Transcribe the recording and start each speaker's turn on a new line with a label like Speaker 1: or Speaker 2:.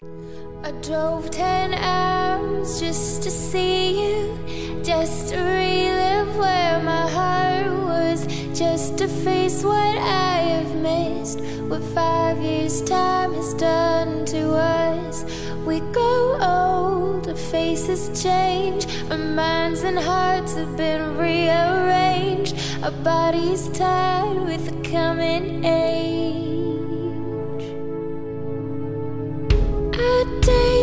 Speaker 1: I drove ten hours just to see you, just to relive where my heart was, just to face what I have missed, what five years' time has done to us. We grow old, our faces change, our minds and hearts have been rearranged, our bodies tired with the coming age.